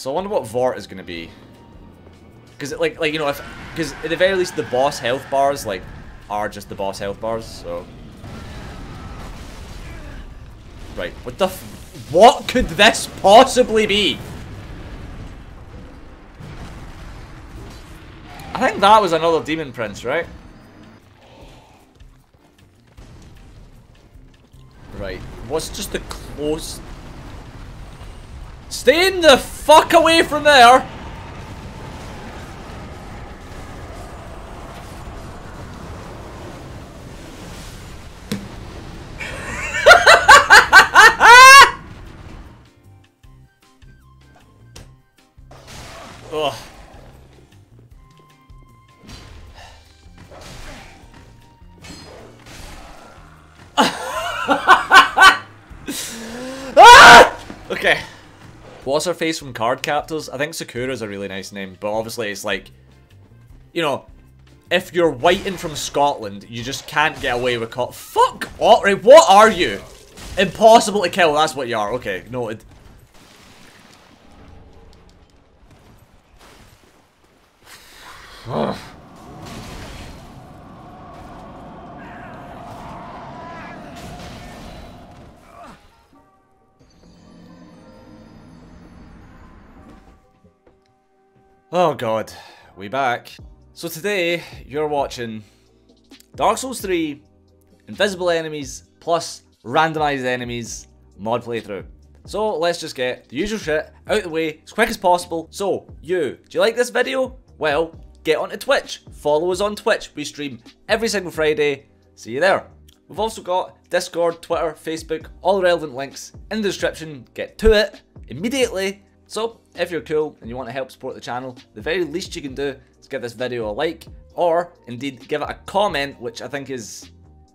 So I wonder what Vordt is going to be. Because, like, like you know, if because at the very least the boss health bars, like, are just the boss health bars, so... Right, what the What could this possibly be? I think that was another Demon Prince, right? Right, what's just the close... Stay the fuck away from there! What's her face from Card Captors? I think Sakura's a really nice name, but obviously it's like, you know, if you're whiting from Scotland, you just can't get away with call- Fuck right, what are you? Impossible to kill, that's what you are. Okay, noted. Oh god, we back. So today, you're watching Dark Souls 3, Invisible Enemies, plus Randomized Enemies mod playthrough. So let's just get the usual shit out of the way as quick as possible. So, you, do you like this video? Well, get onto Twitch. Follow us on Twitch. We stream every single Friday. See you there. We've also got Discord, Twitter, Facebook, all relevant links in the description. Get to it immediately. So, if you're cool and you want to help support the channel, the very least you can do is give this video a like, or indeed give it a comment, which I think is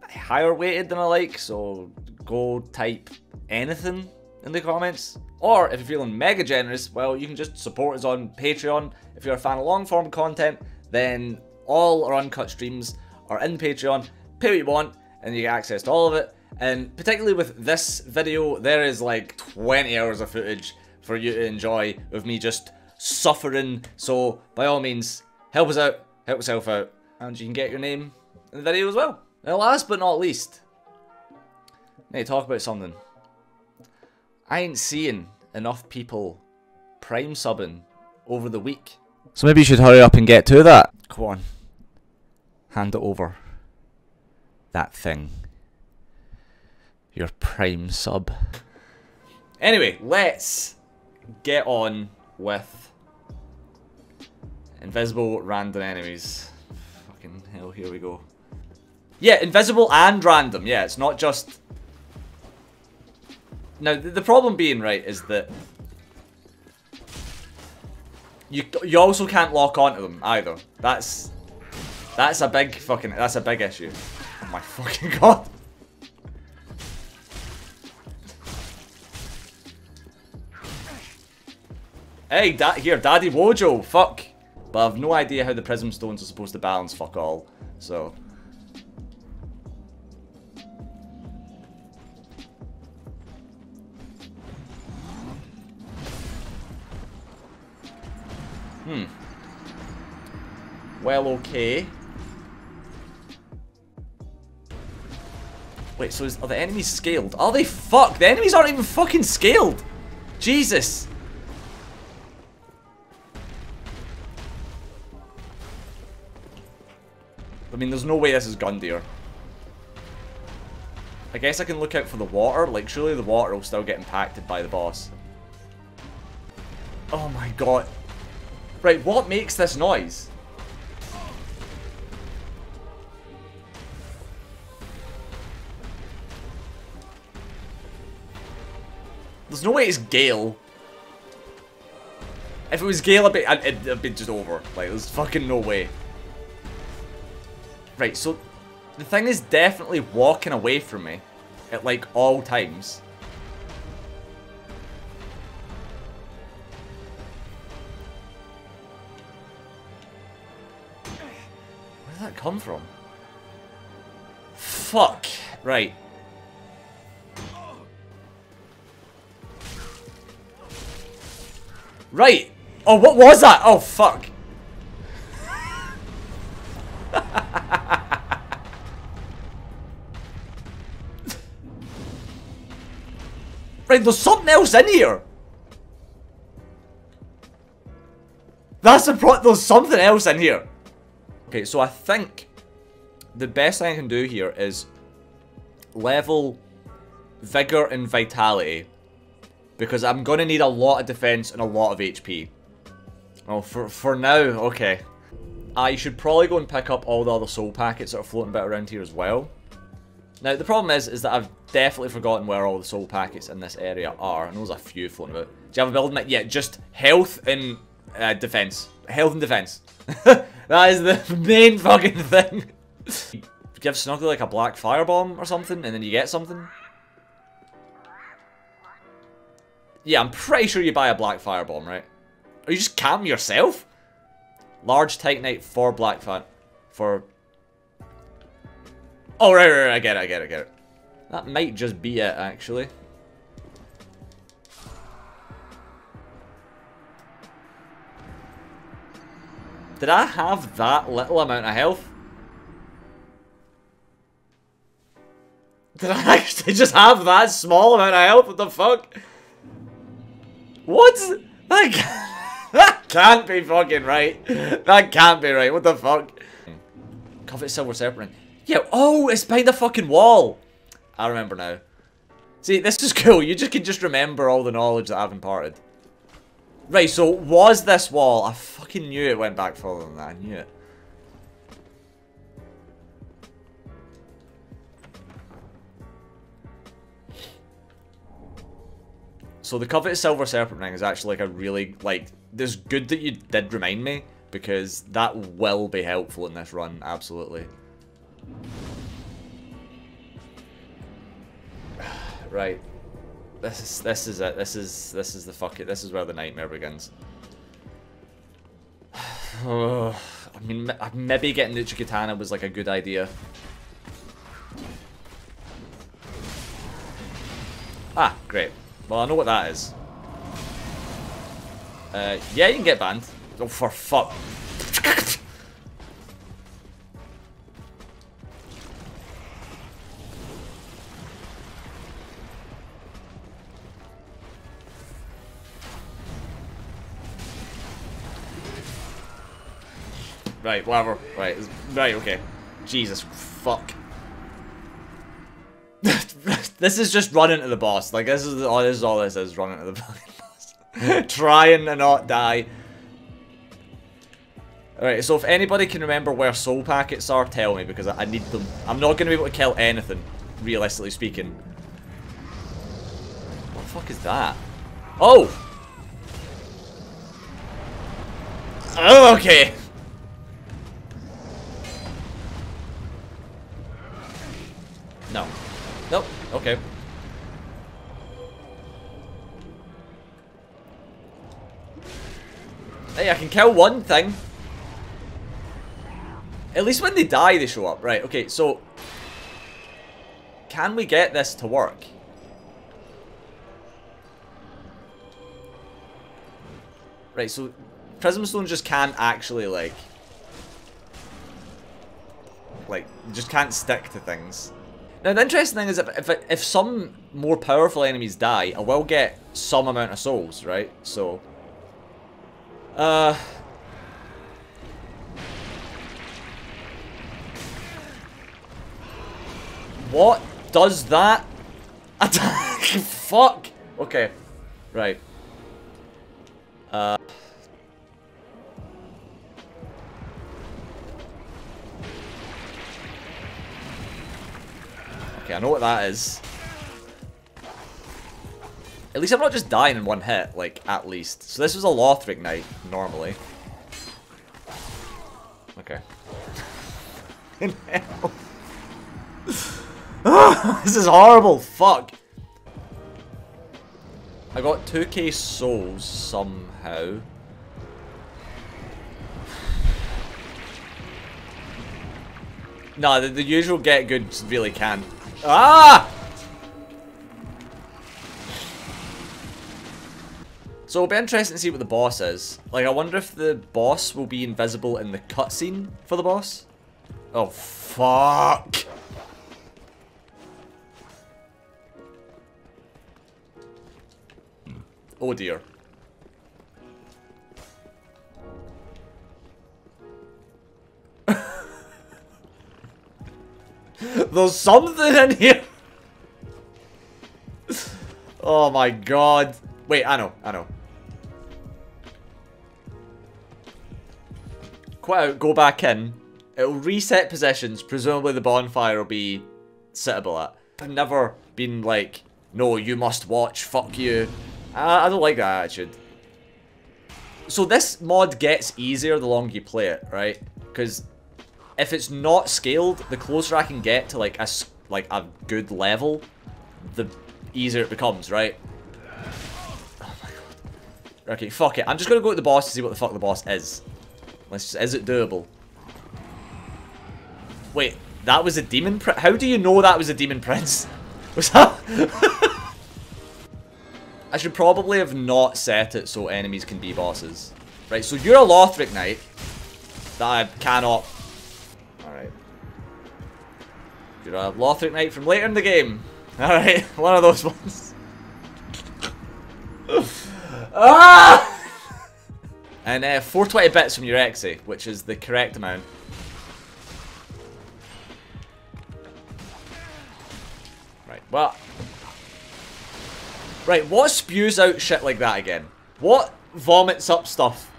higher weighted than a like, so go type anything in the comments. Or if you're feeling mega generous, well, you can just support us on Patreon. If you're a fan of long form content, then all our uncut streams are in Patreon. Pay what you want, and you get access to all of it. And particularly with this video, there is like 20 hours of footage for you to enjoy with me just suffering. So by all means, help us out, help yourself out, and you can get your name in the video as well. Now last but not least, I need to talk about something. I ain't seeing enough people prime subbing over the week. So maybe you should hurry up and get to that. Come on. Hand it over. That thing. Your prime sub. Anyway, let's get on with invisible random enemies. Fucking hell, here we go. Yeah, invisible and random. Yeah, it's not just... Now, the problem being, right, is that you you also can't lock onto them either. That's that's a big fucking that's a big issue. Oh my fucking god. Hey, da here, Daddy Wojo, fuck. But I've no idea how the Prism Stones are supposed to balance fuck all, so... Hmm. Well, okay. Wait, so is, are the enemies scaled? Are they fuck? The enemies aren't even fucking scaled! Jesus! I mean, there's no way this is Gundyr. I guess I can look out for the water. Like, surely the water will still get impacted by the boss. Oh my god. Right, what makes this noise? There's no way it's Gael. If it was Gael, it'd be, it'd be just over. Like, there's fucking no way. Right, so the thing is definitely walking away from me at like all times. Where did that come from? Fuck. Right. Right. Oh, what was that? Oh, fuck. There's something else in here. That's the pro- there's something else in here. Okay, so I think the best thing I can do here is level vigor and vitality because I'm going to need a lot of defense and a lot of HP. Oh, for, for now, okay. I should probably go and pick up all the other soul packets that are floating about around here as well. Now, the problem is, is that I've definitely forgotten where all the soul packets in this area are. I know there's a few floating about. Do you have a building that? Yeah, just health and uh, defense. Health and defense. that is the main fucking thing. Give Snuggly like a black firebomb or something, and then you get something. Yeah, I'm pretty sure you buy a black firebomb, right? Or you just camp yourself? Large Titanite for black fire. For... Oh, right, right, right, I get it, I get it, I get it. That might just be it, actually. Did I have that little amount of health? Did I actually just have that small amount of health? What the fuck? What? That can't, that can't be fucking right. That can't be right. What the fuck? Covet Silver Serpent. Yeah, oh, it's behind the fucking wall. I remember now. See, this is cool. You just can just remember all the knowledge that I've imparted. Right, so was this wall? I fucking knew it went back further than that. I knew it. So the Coveted Silver Serpent Ring is actually like a really, like, this good that you did remind me, because that will be helpful in this run, absolutely. Right. This is, this is it, this is, this is the fuck it, this is where the nightmare begins. oh, I mean, maybe getting the Katana was like a good idea. Ah, great. Well, I know what that is. Uh, yeah, you can get banned. Oh, for fuck. Right, whatever. Right, right, okay. Jesus, fuck. this is just running to the boss. Like this is all this is all this is running to the boss. Trying to not die. Alright, so if anybody can remember where soul packets are, tell me because I, I need them. I'm not going to be able to kill anything, realistically speaking. What the fuck is that? Oh! Oh, okay. No. Nope. Okay. Hey, I can kill one thing. At least when they die, they show up. Right, okay, so... Can we get this to work? Right, so Prism Stones just can't actually, like... Like, just can't stick to things. Now, the interesting thing is if, if, if some more powerful enemies die, I will get some amount of souls, right? So... Uh... What does that attack? Fuck! Okay. Right. Uh... I know what that is. At least I'm not just dying in one hit, like, at least. So this was a Lothric Knight, normally. Okay. this is horrible, fuck. I got 2k souls somehow. No, the, the usual get goods really can Ah! So it'll be interesting to see what the boss is. Like, I wonder if the boss will be invisible in the cutscene for the boss. Oh, fuck. Oh dear. There's something in here. oh my god. Wait, I know, I know. Quite out, go back in. It'll reset positions. Presumably the bonfire will be sittable at. I've never been like, no, you must watch, fuck you. I, I don't like that attitude. So this mod gets easier the longer you play it, right? Because if it's not scaled, the closer I can get to like a, like a good level, the easier it becomes, right? Oh my god. Okay, fuck it. I'm just gonna go to the boss to see what the fuck the boss is. Let's just, is it doable? Wait, that was a demon prince? How do you know that was a demon prince? Was that... I should probably have not set it so enemies can be bosses. Right, so you're a Lothric Knight that I cannot... You're a Lothric Knight from later in the game. Alright, one of those ones. ah! And uh, 420 bits from your Exe, which is the correct amount. Right, well... Right, what spews out shit like that again? What vomits up stuff?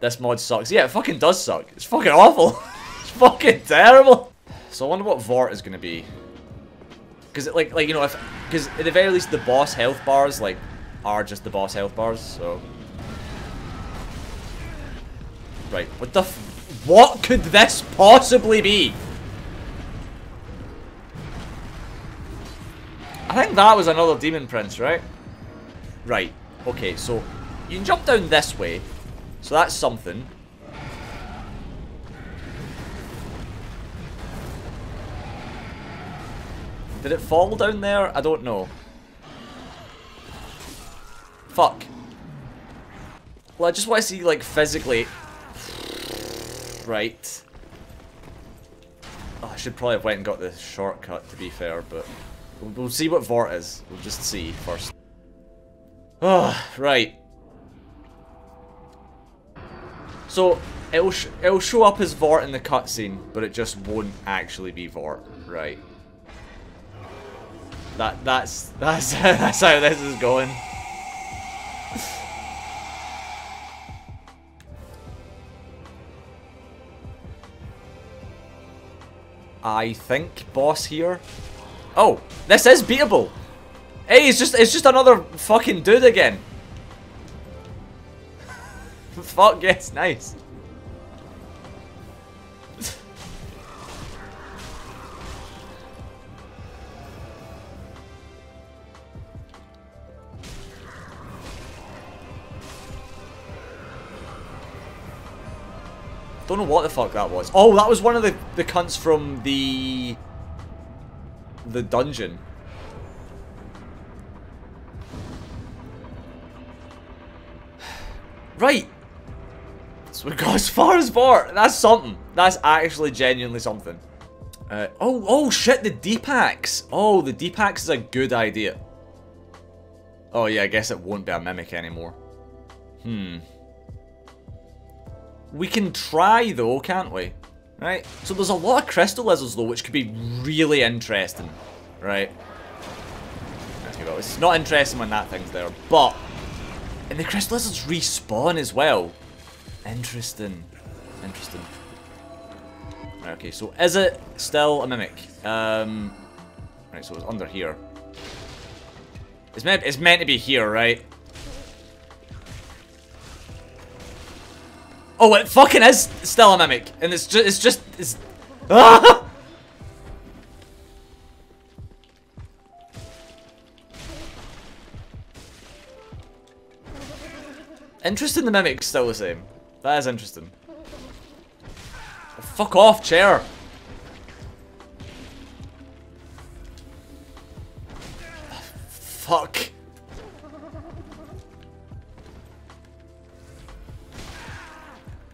This mod sucks. Yeah, it fucking does suck. It's fucking awful. it's fucking terrible. So I wonder what Vordt is gonna be. Because, like, like you know, if... Because at the very least, the boss health bars, like, are just the boss health bars, so... Right, what the What could this possibly be? I think that was another Demon Prince, right? Right, okay, so you can jump down this way. So that's something. Did it fall down there? I don't know. Fuck. Well, I just want to see, like, physically Right. Oh, I should probably have went and got the shortcut, to be fair, but... We'll, we'll see what Vordt is. We'll just see first. Oh, right. So, it'll, sh it'll show up as Vordt in the cutscene, but it just won't actually be Vordt. Right. That, that's, that's, that's how this is going. I think, boss here. Oh, this is beatable. Hey, it's just it's just another fucking dude again. Fuck yes, nice. Don't know what the fuck that was. Oh, that was one of the, the cunts from the... The dungeon. Right. So we got as far as far. That's something. That's actually genuinely something. Uh, oh, oh shit, the Deep Axe. Oh, the Deep Axe is a good idea. Oh yeah, I guess it won't be a mimic anymore. Hmm. We can try though, can't we? Right? So there's a lot of crystal lizards though, which could be really interesting. Right? Well, it's not interesting when that thing's there, but... And the crystal lizards respawn as well. Interesting. Interesting. Right, okay, so is it still a mimic? Um, right, so it's under here. It's meant, it's meant to be here, right? Oh, it fucking is still a mimic, and it's just, it's just, it's, ah! Interesting the mimic's still the same. That is interesting. Fuck off, chair! Fuck.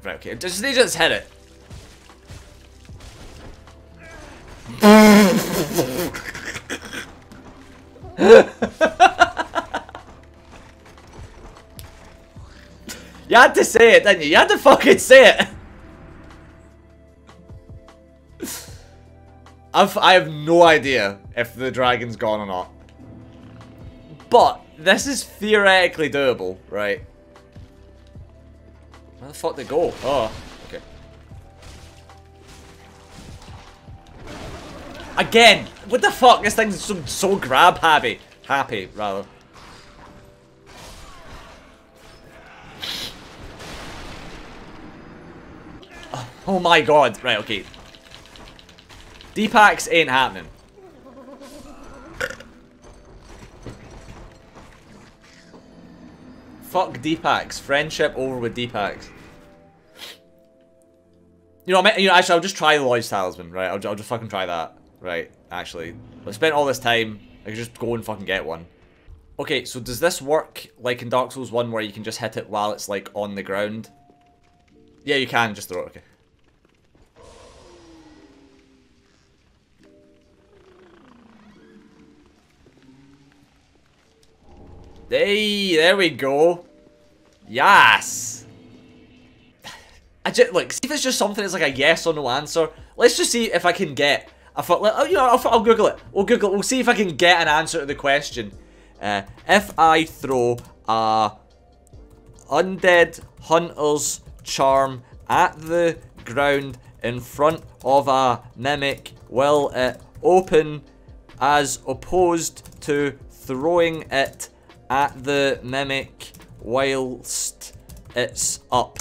Okay. Just, they just hit it. you had to say it, didn't you? You had to fucking say it. I've, I have no idea if the dragon's gone or not. But, this is theoretically doable, right? The fuck they go? Oh, okay. Again! What the fuck? This thing's so, so grab happy. Happy, rather. Oh my god. Right, okay. Deep Axe ain't happening. Fuck Deep Axe. Friendship over with Deep Axe. You know, I mean, you know, actually, I'll just try the Lloyd's Talisman, right? I'll, I'll just fucking try that, right? Actually, I spent all this time. I could just go and fucking get one. Okay, so does this work like in Dark Souls 1 where you can just hit it while it's like on the ground? Yeah, you can just throw it, okay. Hey, there we go. Yes. I just. See if it's just something that's like a yes or no answer. Let's just see if I can get. I thought, oh, you know, I'll, I'll, Google it. We'll Google. It. We'll see if I can get an answer to the question. Uh, if I throw a undead hunter's charm at the ground in front of a mimic, will it open as opposed to throwing it at the mimic whilst it's up.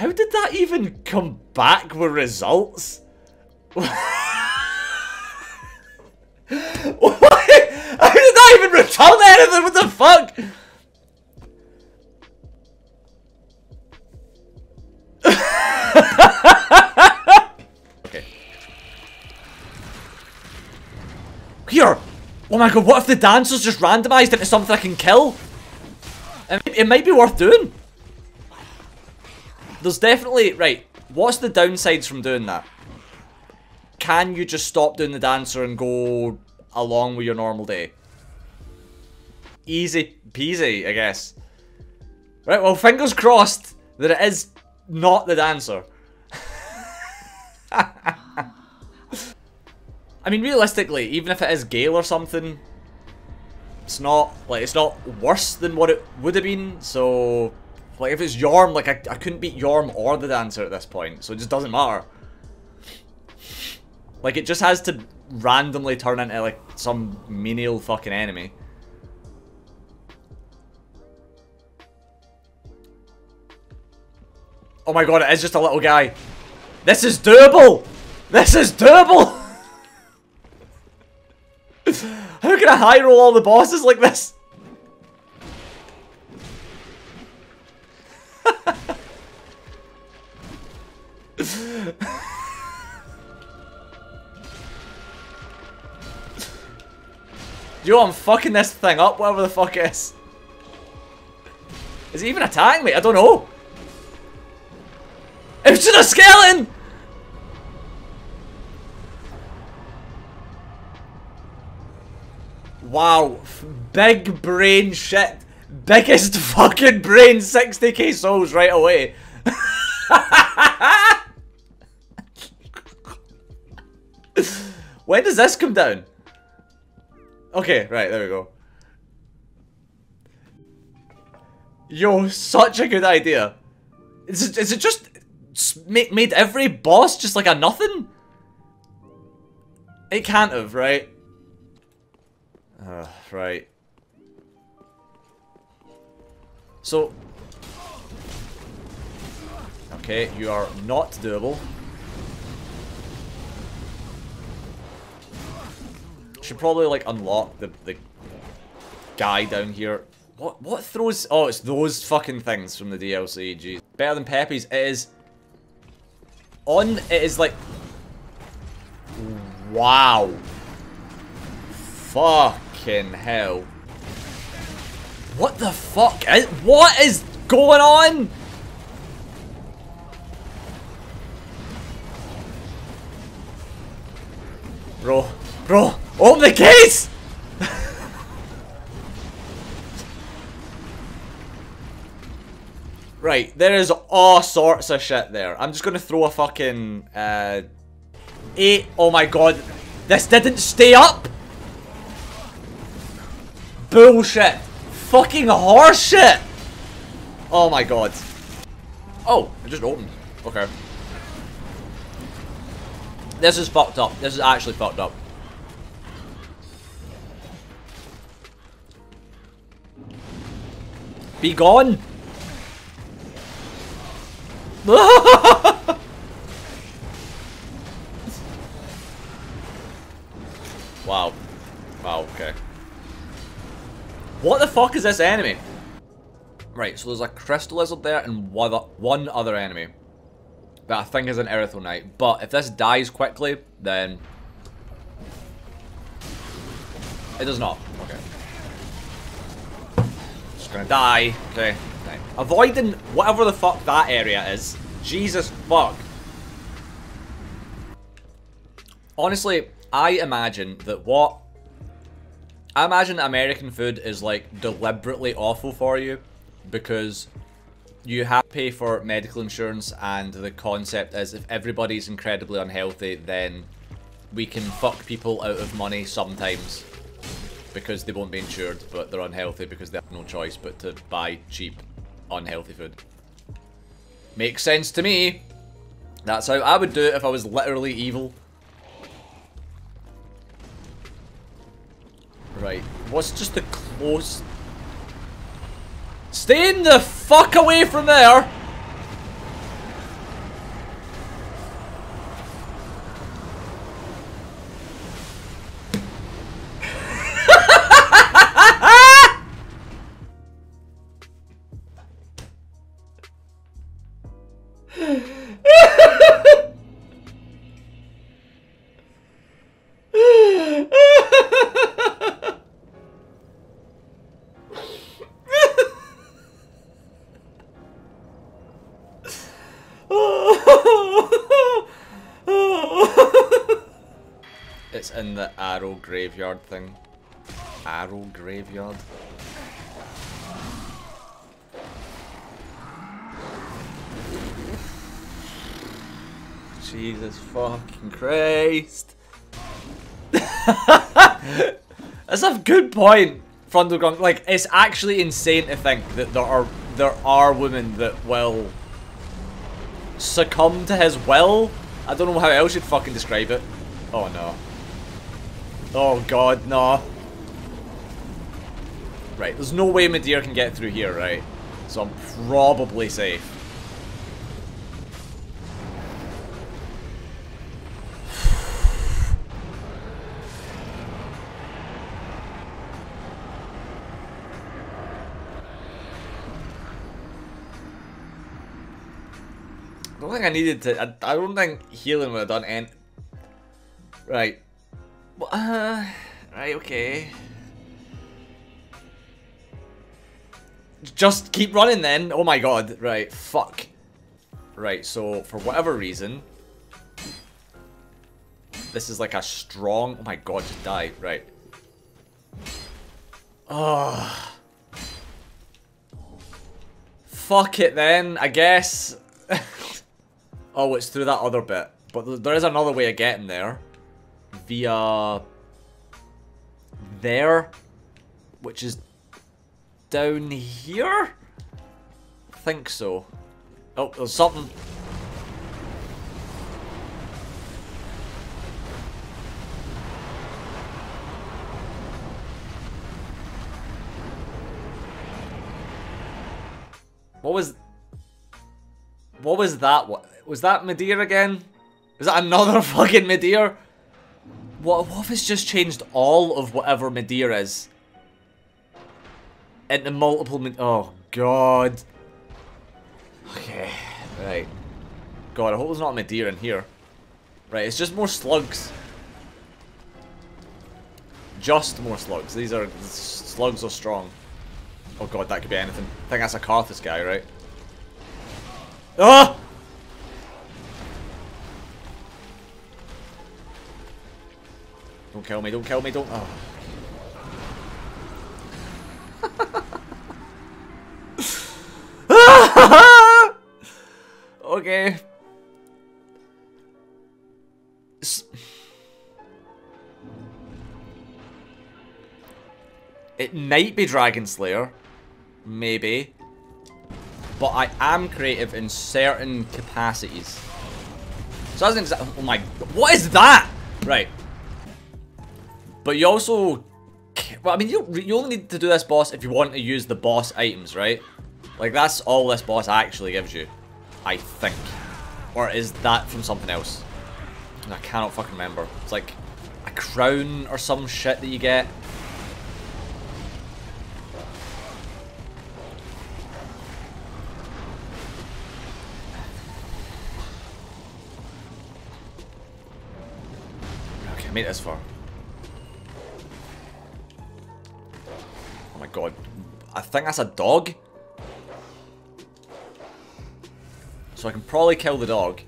How did that even come back with results? Why? How did that even return anything? What the fuck? okay. Here! Oh my god, what if the dancer's just randomized into something I can kill? It might be worth doing. There's definitely... Right, what's the downsides from doing that? Can you just stop doing the dancer and go along with your normal day? Easy peasy, I guess. Right, well, fingers crossed that it is not the dancer. I mean, realistically, even if it is Gael or something, it's not, like, it's not worse than what it would have been, so... Like, if it's Yorm, like, I, I couldn't beat Yorm or the Dancer at this point, so it just doesn't matter. Like, it just has to randomly turn into, like, some menial fucking enemy. Oh my god, it is just a little guy. This is doable! This is doable! How can I high roll all the bosses like this? Yo, I'm fucking this thing up, whatever the fuck it is. Is he even attacking me? I don't know. It's just a skeleton! Wow. Big brain shit. Biggest fucking brain 60k souls right away. when does this come down? Okay, right, there we go. Yo, such a good idea. Is it, is it just made every boss just like a nothing? It can't have, right? Uh, right. So... Okay, you are not doable. Should probably like unlock the, the guy down here. What what throws oh it's those fucking things from the DLC, jeez. Better than Peppy's, it is on it is like Wow. Fuck. Fucking hell. What the fuck? Is, what is going on? Bro, bro, open the case! right, there is all sorts of shit there. I'm just gonna throw a fucking, uh, eight. Oh my god, this didn't stay up! Bullshit! Fucking horseshit! Oh my god. Oh, it just opened. Okay. This is fucked up. This is actually fucked up. Be gone! wow. Wow, okay. What the fuck is this enemy? Right, so there's a crystal lizard there and one other enemy that I think is an Erythro Knight. But if this dies quickly, then... It does not. Okay. Gonna die. Okay. okay. Avoiding whatever the fuck that area is. Jesus fuck. Honestly, I imagine that what... I imagine American food is like deliberately awful for you because you have to pay for medical insurance and the concept is if everybody's incredibly unhealthy then we can fuck people out of money sometimes because they won't be insured but they're unhealthy because they have no choice but to buy cheap unhealthy food. Makes sense to me. That's how I would do it if I was literally evil. Right, what's just the close Stay the fuck away from there! Thing. Arrow graveyard? Jesus fucking Christ. That's a good point, Frondogong. Like, it's actually insane to think that there are there are women that will succumb to his will. I don't know how else you'd fucking describe it. Oh no. Oh god, no. Right, there's no way Midir can get through here, right? So I'm probably safe. I don't think I needed to. I, I don't think healing would have done any. Right. Uh, right, okay. Just keep running then. Oh my god. Right, fuck. Right, so for whatever reason, this is like a strong... Oh my god, just die. Right. Oh. Fuck it then, I guess. oh, it's through that other bit. But there is another way of getting there via there, which is down here? I think so. Oh, there's something. What was... What was that? What, was that Midir again? Is that another fucking Midir? What, what if it's just changed all of whatever Midir is? Into multiple Oh, God. Okay, right. God, I hope there's not a Midir in here. Right, it's just more slugs. Just more slugs. These are... Slugs are strong. Oh god, that could be anything. I think that's a Carthus guy, right? Oh! Don't kill me, don't kill me, don't... Oh. okay. It might be Dragon Slayer. Maybe. But I am creative in certain capacities. So as an example, oh my, what is that? Right. But you also, well, I mean, you, you only need to do this boss if you want to use the boss items, right? Like, that's all this boss actually gives you. I think. Or is that from something else? I cannot fucking remember. It's like a crown or some shit that you get. Okay, I made this far. Think that's a dog. So I can probably kill the dog.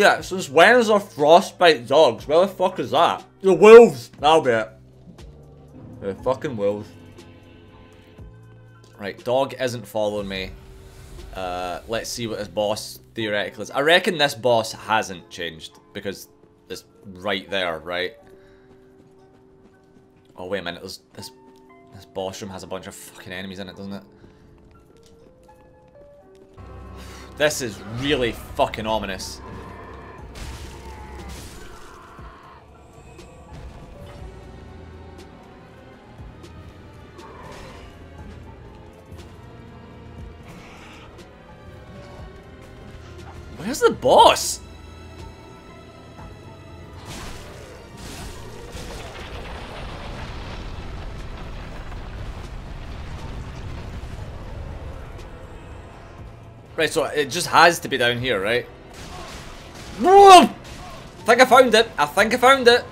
Yeah, since when is there frostbite dogs? Where the fuck is that? The wolves! That'll be it. The fucking wolves. Right, dog isn't following me. Uh, let's see what his boss theoretically is. I reckon this boss hasn't changed because it's right there, right? Oh, wait a minute. There's, this, this boss room has a bunch of fucking enemies in it, doesn't it? This is really fucking ominous. Where's the boss? Right, so it just has to be down here, right? I think I found it. I think I found it.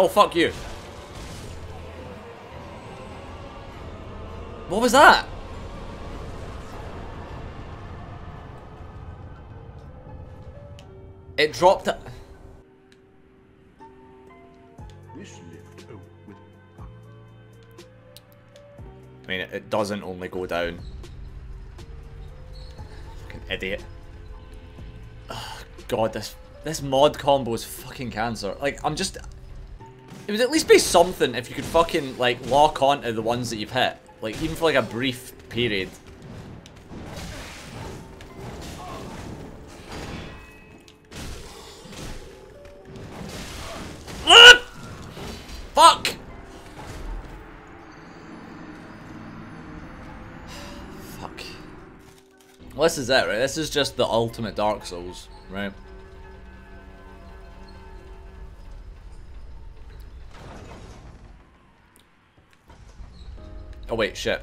No, fuck you. What was that? It dropped it. I mean, it, doesn't only go down. Fucking idiot. Oh, God, this this mod combo is fucking cancer. Like, I'm just... It would at least be something if you could fucking, like, lock onto the ones that you've hit. Like, even for, like, a brief period. Fuck! Fuck. Well, this is it, right? This is just the ultimate Dark Souls, right? Wait, shit.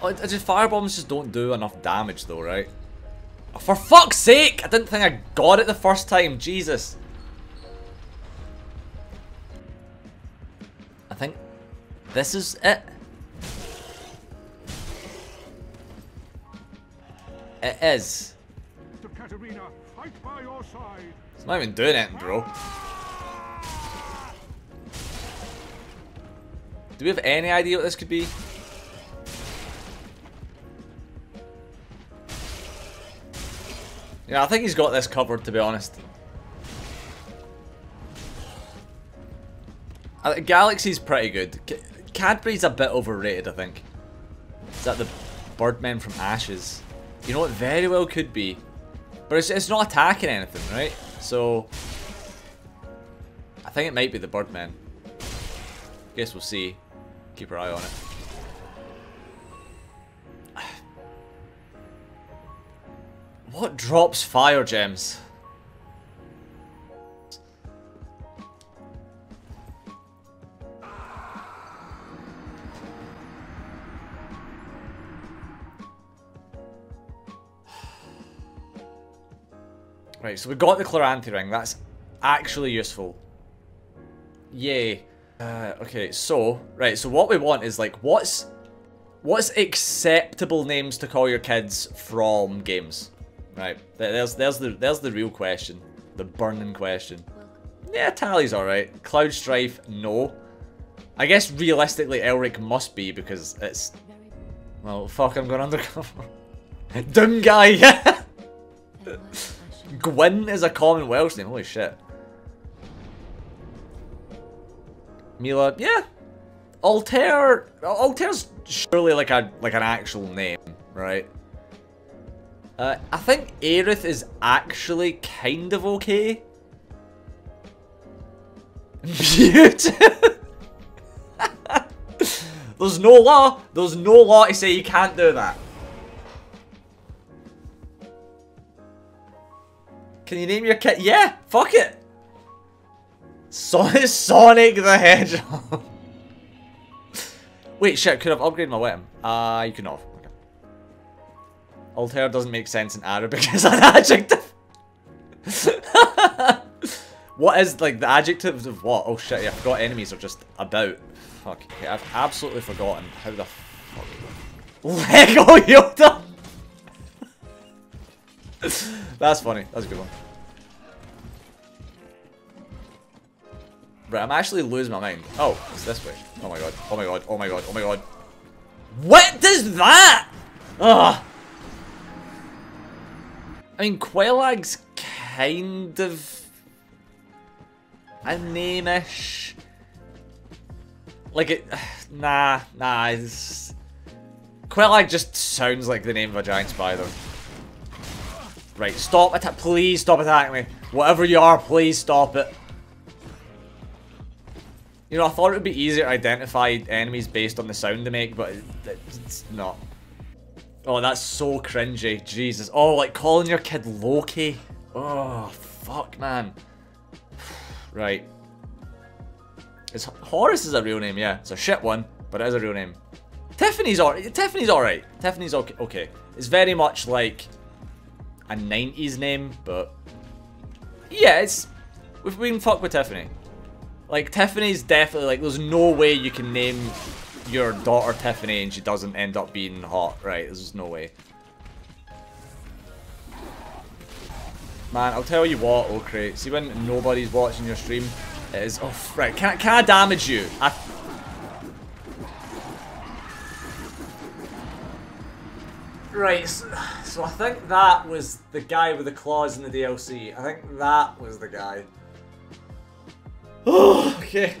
Oh, just firebombs just don't do enough damage though, right? Oh, for fuck's sake! I didn't think I got it the first time, Jesus. I think this is it. It is. It's not even doing it, bro. Do we have any idea what this could be? Yeah, I think he's got this covered, to be honest. Uh, Galaxy's pretty good. Cadbury's a bit overrated, I think. Is that the Birdmen from Ashes? You know what? Very well could be. But it's, it's not attacking anything, right? So... I think it might be the Birdmen. Guess we'll see. Keep our eye on it. What drops fire gems? Right, so we got the Chloranthy ring. That's actually useful. Yay. Uh, okay, so, right, so what we want is, like, what's... What's acceptable names to call your kids from games? Right, there's there's the there's the real question. The burning question. Yeah, Tally's alright. Cloud Strife, no. I guess realistically Elric must be because it's... Well, fuck, I'm going undercover. Doom guy, yeah! Gwyn is a common Welsh name, holy shit. Mila, yeah. Altair, Altair's surely like a like an actual name, right? Uh, I think Aerith is actually kind of okay. Mute. There's no law. There's no law to say you can't do that. Can you name your kid? Yeah, fuck it. Sonic the Hedgehog. Wait, shit, could have upgraded my weapon. Uh, you can off. Okay. Altair doesn't make sense in Arabic as an adjective. what is, like, the adjectives of what? Oh shit, yeah, I forgot enemies are just about. Fuck, okay, I've absolutely forgotten how the fuck... Lego Yoda! That's funny. That's a good one. Right, I'm actually losing my mind. Oh, it's this way. Oh my god. Oh my god. Oh my god. Oh my god. What does that? Ugh. I mean, Quelaag's kind of a name-ish. Like it, nah, nah. It's, Quelaag just sounds like the name of a giant spider. Right, stop attack. Please stop attacking me. Whatever you are, please stop it. You know, I thought it would be easier to identify enemies based on the sound they make, but it's not. Oh, that's so cringy. Jesus. Oh, like calling your kid Loki. Oh, fuck, man. right. It's, Horace is a real name, yeah. It's a shit one, but it is a real name. Tiffany's alright. Tiffany's alright. Tiffany's okay. okay. It's very much like a 90s name, but yeah, it's we can fuck with Tiffany. Like, Tiffany's definitely, like, there's no way you can name your daughter Tiffany and she doesn't end up being hot, right? There's no way. Man, I'll tell you what, oh, Okray. See when nobody's watching your stream? It is... Oh, right. Can I, can I damage you? I... Right, so, so I think that was the guy with the claws in the DLC. I think that was the guy. Okay.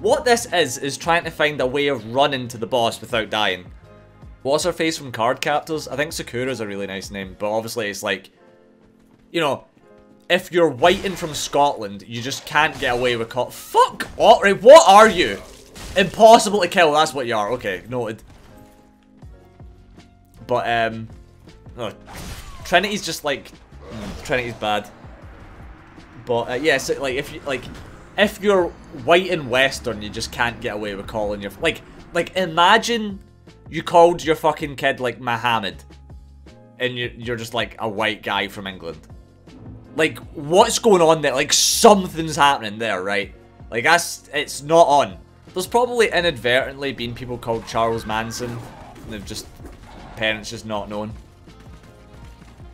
What this is, is trying to find a way of running to the boss without dying. What's her face from Card Captors? I think Sakura's a really nice name, but obviously it's like, you know, if you're whiting from Scotland, you just can't get away with caught. Fuck! What, what are you? Impossible to kill, that's what you are. Okay, noted. But, um... Oh, Trinity's just like... Mm, Trinity's bad. But, uh, yeah, so, like, if you, like, if you're white and western, you just can't get away with calling your like like imagine you called your fucking kid like Muhammad, and you you're just like a white guy from England. Like what's going on there? Like something's happening there, right? Like that's it's not on. There's probably inadvertently been people called Charles Manson, and they've just parents just not known.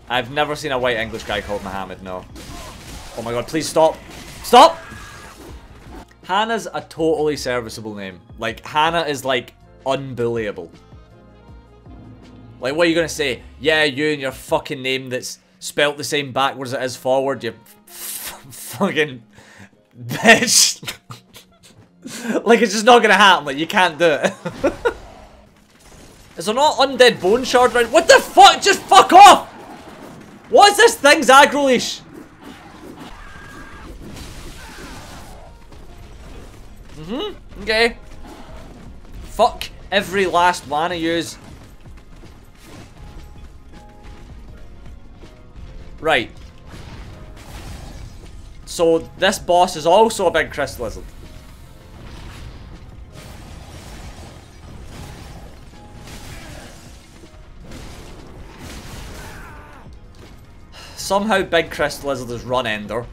I've never seen a white English guy called Muhammad. No. Oh my god! Please stop! Stop! Hannah's a totally serviceable name. Like, Hannah is, like, unbelievable. Like, what are you gonna say? Yeah, you and your fucking name that's spelt the same backwards as it is forward, you fucking bitch. like it's just not gonna happen. Like you can't do it. Is there not undead bone shard right? What the fuck? Just fuck off! What is this thing's aggro leash? Mm-hmm. Okay. Fuck every last one of yous. Right. So this boss is also a big crystal lizard. Somehow Big Crystal Lizard has run Ender.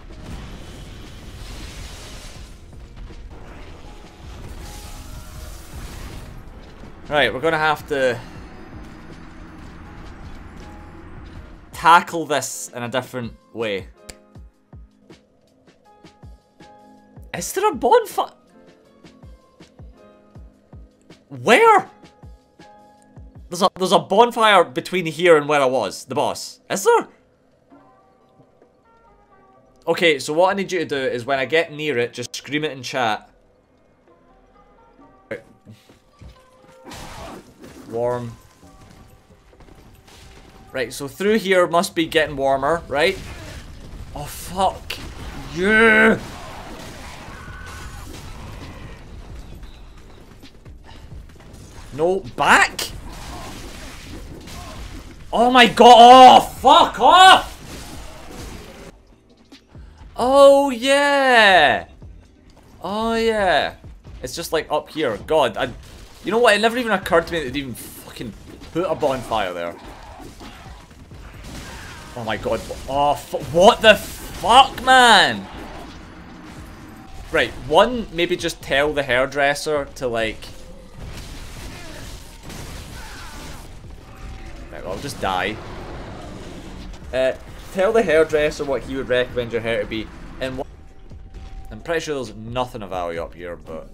Right, we're gonna have to tackle this in a different way. Is there a bonfire? Where? There's a there's a bonfire between here and where I was, the boss. Is there? Okay, so what I need you to do is when I get near it, just scream it in chat. Warm. Right, so through here must be getting warmer, right? Oh, fuck. Yeah! No, back? Oh my god, oh, fuck off! Oh, yeah! Oh, yeah. It's just like up here. God, I... You know what? It never even occurred to me that they'd even fucking put a bonfire there. Oh my god. Oh, what the fuck, man? Right, one, maybe just tell the hairdresser to, like... Right, well, I'll just die. Uh, tell the hairdresser what he would recommend your hair to be. And what I'm pretty sure there's nothing of value up here, but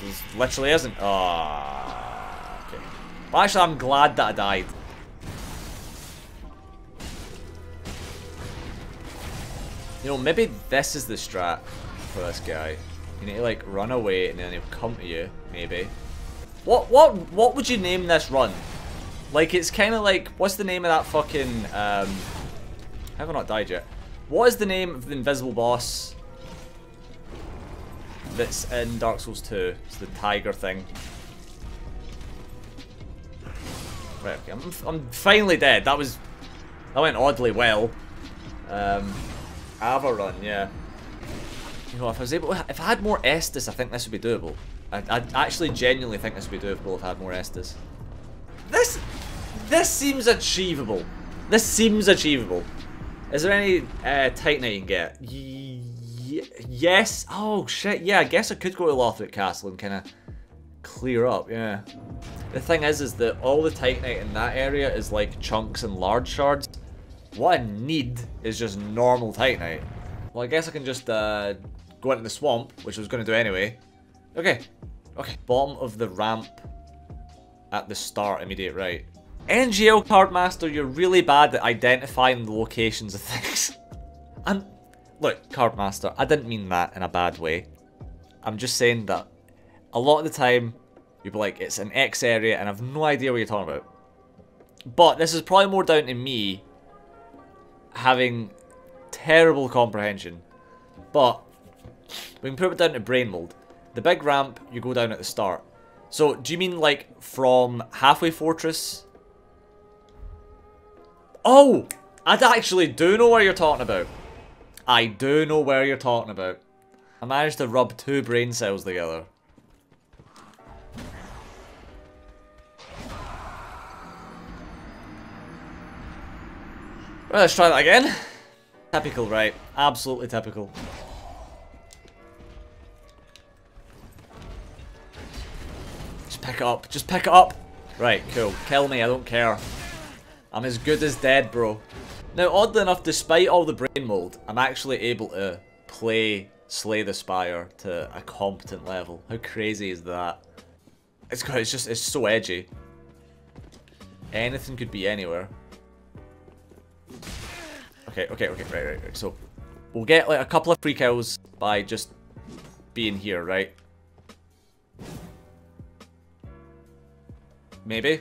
there literally isn't. Ah, oh, okay. But actually, I'm glad that I died. You know, maybe this is the strat for this guy. You need to like run away and then he'll come to you, maybe. What what what would you name this run? Like, it's kind of like, what's the name of that fucking, um, have I not died yet? What is the name of the invisible boss that's in Dark Souls 2? It's the tiger thing. Right, okay, I'm, I'm finally dead. That was, that went oddly well. Um, Ava run, yeah. You know, if I was able, if I had more Estus, I think this would be doable. I, I actually genuinely think this would be doable if I had more Estus. This, this seems achievable. This seems achievable. Is there any uh, Titanite you can get? Yes. Oh, shit. Yeah, I guess I could go to Lothric Castle and kind of clear up, yeah. The thing is, is that all the Titanite in that area is like chunks and large shards. What I need is just normal Titanite. Well, I guess I can just uh, go into the swamp, which I was going to do anyway. Okay. Okay. Bottom of the ramp at the start, immediate right. NGL Cardmaster, you're really bad at identifying the locations of things. and look, Cardmaster, I didn't mean that in a bad way. I'm just saying that a lot of the time, you'll be like, it's an X area and I've no idea what you're talking about. But this is probably more down to me having terrible comprehension. But we can put it down to brain mold. The big ramp, you go down at the start. So, do you mean like from halfway fortress Oh! I actually do know where you're talking about. I do know where you're talking about. I managed to rub two brain cells together. Well, let's try that again. Typical, right? Absolutely typical. Just pick it up. Just pick it up. Right, cool. Kill me, I don't care. I'm as good as dead, bro. Now, oddly enough, despite all the brain mold, I'm actually able to play Slay the Spire to a competent level. How crazy is that? It's, it's just, it's so edgy. Anything could be anywhere. Okay, okay, okay, right, right, right. So, We'll get like a couple of free kills by just being here, right? Maybe.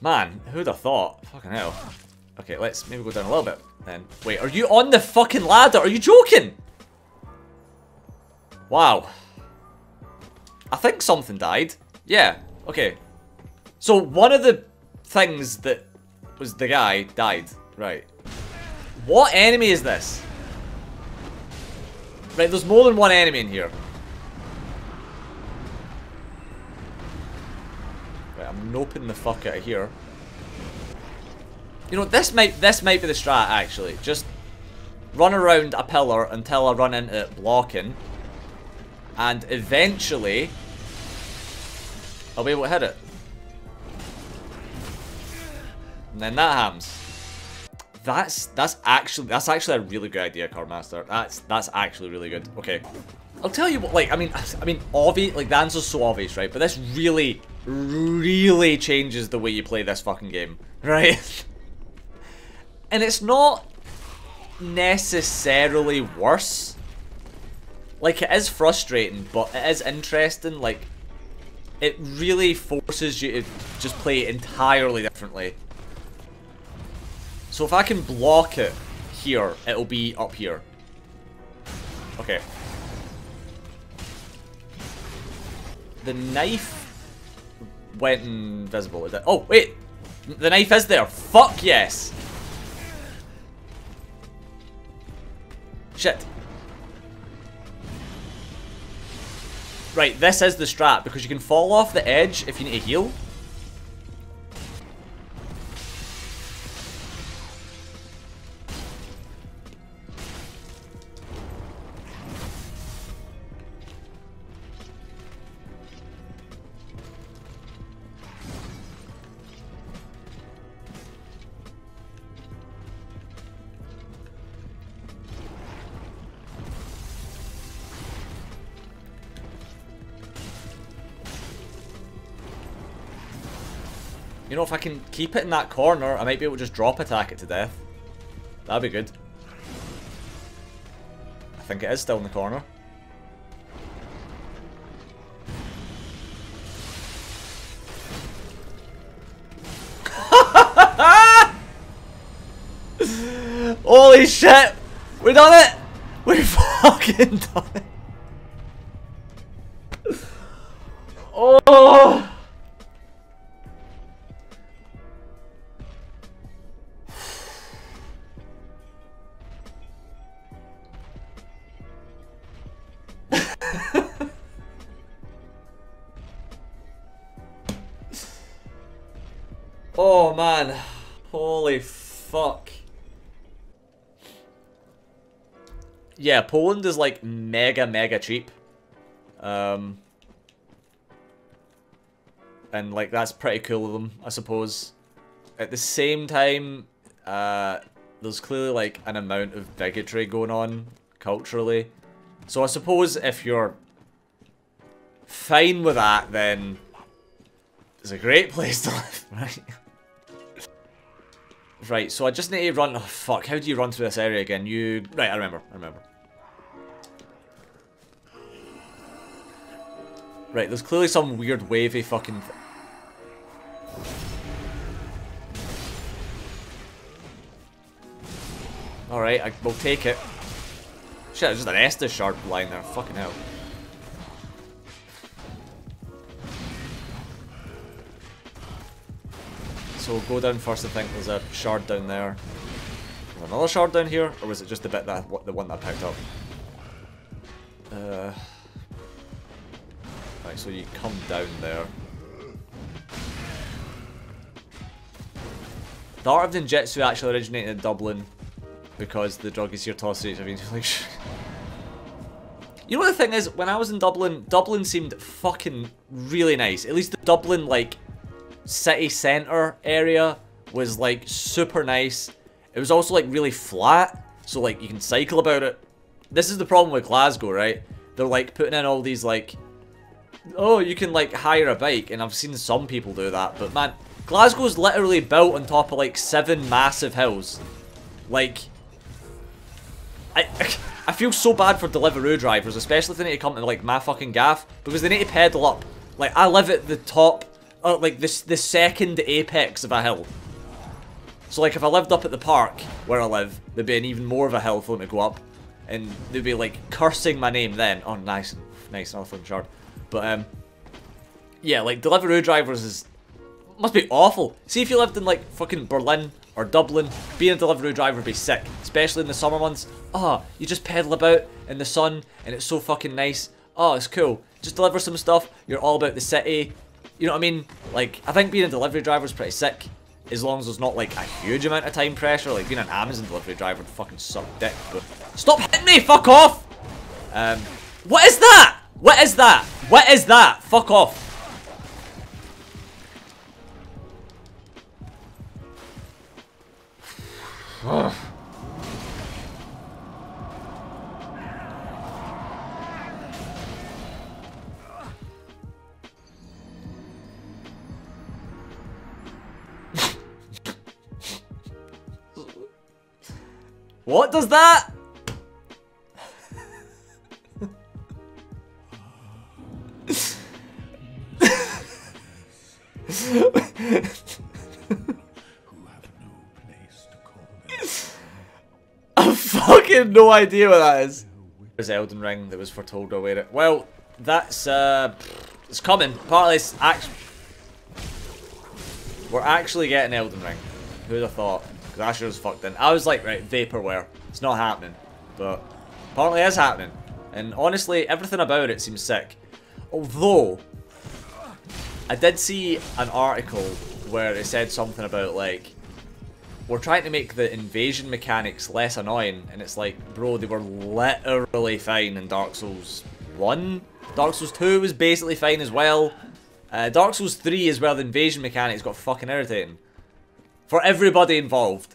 Man, who'd have thought? Fucking hell. Okay, let's maybe go down a little bit then. Wait, are you on the fucking ladder? Are you joking? Wow. I think something died. Yeah, okay. So one of the things that was the guy died. Right. What enemy is this? Right, there's more than one enemy in here. Right, I'm noping the fuck out of here. You know, this might this might be the strat actually. Just run around a pillar until I run into it blocking. And eventually I'll be able to hit it. And then that happens. That's that's actually that's actually a really good idea, Cardmaster. That's that's actually really good. Okay. I'll tell you what, like, I mean, I mean, obvious, like, the answer's so obvious, right? But this really, really changes the way you play this fucking game, right? and it's not necessarily worse. Like, it is frustrating, but it is interesting, like, it really forces you to just play entirely differently. So if I can block it here, it'll be up here. Okay. The knife went invisible. Is it? Oh, wait! The knife is there. Fuck yes! Shit. Right, this is the strat, because you can fall off the edge if you need to heal. Know, if I can keep it in that corner, I might be able to just drop attack it to death. That'd be good. I think it is still in the corner. Holy shit! We done it! We fucking done it! Oh! oh Yeah, Poland is like mega, mega cheap. Um, and like that's pretty cool of them, I suppose. At the same time, uh, there's clearly like an amount of bigotry going on culturally. So I suppose if you're fine with that, then it's a great place to live, right? right, so I just need to run... Oh, fuck, how do you run through this area again? You... Right, I remember, I remember. Right, there's clearly some weird wavy fucking... Alright, I will take it. Shit, there's just an Estus shard lying there. Fucking hell. So we'll go down first. I think there's a shard down there. There's another shard down here, or was it just the bit that the one that I picked up? Uh, right, so you come down there. The art of ninjutsu actually originated in Dublin because the drug is here tossage. I mean, like, you know the thing is, when I was in Dublin, Dublin seemed fucking really nice. At least the Dublin like city centre area was like super nice. It was also like really flat, so like you can cycle about it. This is the problem with Glasgow, right? They're like putting in all these like, oh, you can like hire a bike, and I've seen some people do that, but man, Glasgow's literally built on top of like seven massive hills. Like, I, I feel so bad for Deliveroo drivers, especially if they need to come to like my fucking gaff, because they need to pedal up. Like, I live at the top, or like this the second apex of a hill. So like if I lived up at the park where I live, there'd be an even more of a hill for them to go up. And they'd be like cursing my name then. Oh nice, nice, another fucking shard. But um yeah, like Deliveroo drivers is must be awful. See if you lived in like fucking Berlin or Dublin, being a Deliveroo driver would be sick, especially in the summer months. Ah, oh, you just pedal about in the sun and it's so fucking nice. Oh, it's cool. Just deliver some stuff. You're all about the city. You know what I mean? Like, I think being a delivery driver is pretty sick. As long as there's not like a huge amount of time pressure. Like being an Amazon delivery driver would fucking suck dick. But stop hitting me! Fuck off! Um, what is that? What is that? What is that? Fuck off. what does that? No idea what that is. There's Elden Ring that was foretold or where it. Well, that's uh, it's coming. Partly, it's act we're actually getting Elden Ring. Who'd have thought? Because was fucked in. I was like, right, vaporware. It's not happening, but apparently it is happening. And honestly, everything about it seems sick. Although, I did see an article where it said something about like we're trying to make the invasion mechanics less annoying, and it's like, bro, they were literally fine in Dark Souls 1. Dark Souls 2 was basically fine as well. Uh, Dark Souls 3 is where the invasion mechanics got fucking irritating. For everybody involved.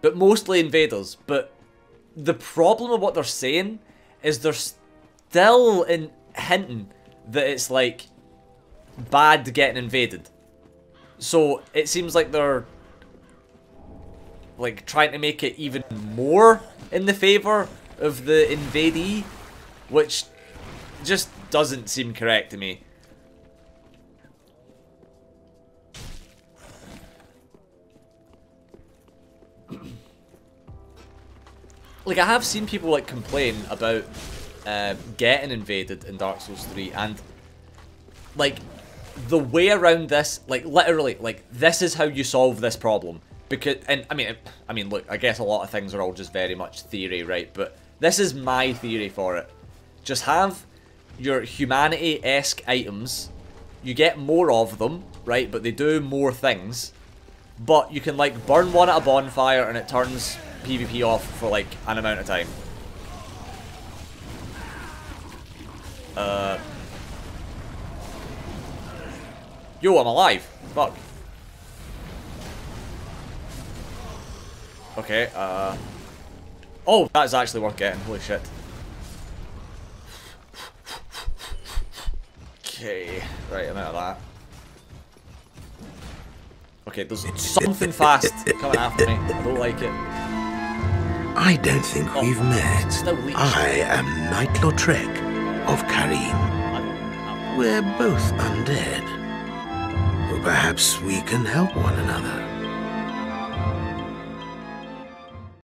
But mostly invaders. But the problem of what they're saying is they're still in hinting that it's like bad getting invaded. So it seems like they're like trying to make it even more in the favor of the invadee, which just doesn't seem correct to me. like I have seen people like complain about uh, getting invaded in Dark Souls 3 and like the way around this like literally like this is how you solve this problem because and I mean I mean look I guess a lot of things are all just very much theory right? But this is my theory for it. Just have your humanity-esque items. You get more of them right? But they do more things. But you can like burn one at a bonfire and it turns PvP off for like an amount of time. Uh. Yo I'm alive. Fuck Okay, uh... Oh, that's actually worth getting. Holy shit. Okay, right, I'm out of that. Okay, there's something fast coming after me. I don't like it. I don't think oh, we've met. I am Knight Lautrec of Carim. We're both undead. Perhaps we can help one another.